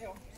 Jó.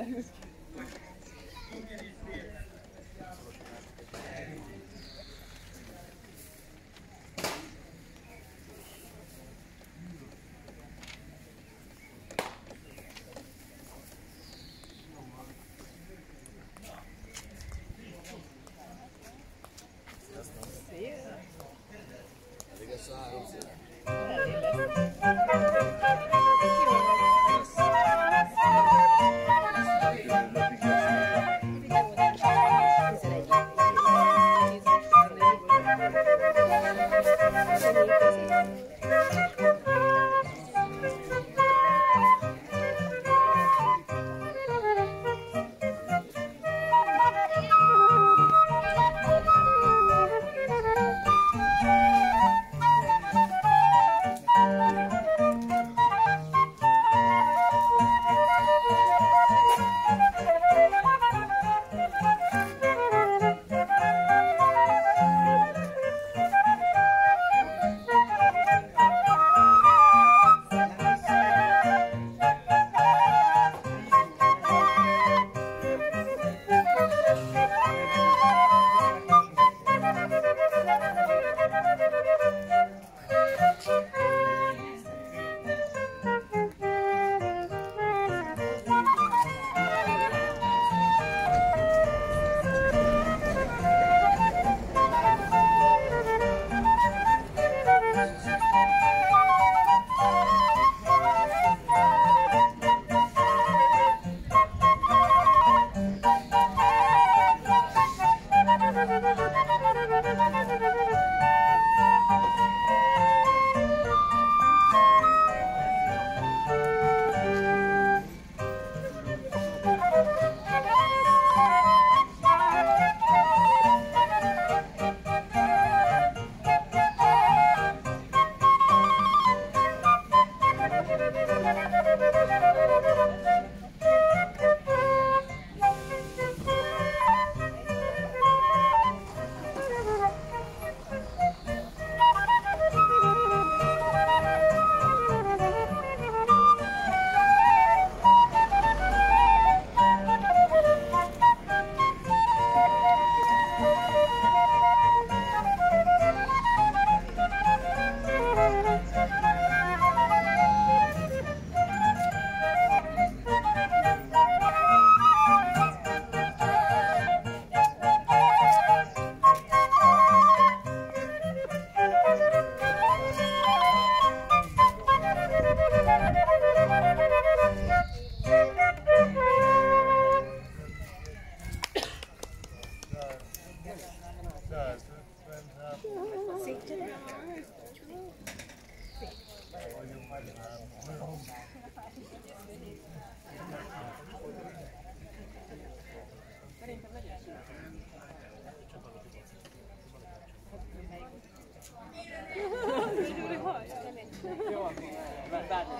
that he badly.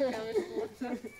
camera's water.